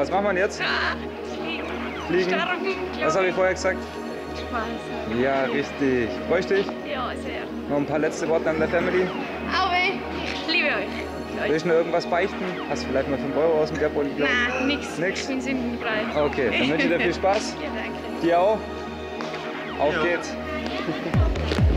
Was machen wir jetzt? Fliegen. Fliegen? Was habe ich vorher gesagt? Spaß. Ja, richtig. Freust dich? Ja, sehr. Noch ein paar letzte Worte an der Family? Aber ich liebe euch. Willst du noch irgendwas beichten? Hast du vielleicht mal 5 Euro aus dem Geldbeutel? Nein, nix. Nix? Ich bin sündenfrei. Okay, dann wünsche ich dir viel Spaß. Ja, danke. Dir auch. Auf Ja. geht's.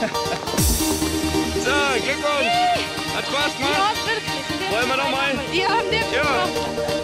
so, Glückwunsch! Hat Spaß gemacht! Wollen wir nochmal? Wir haben den ja.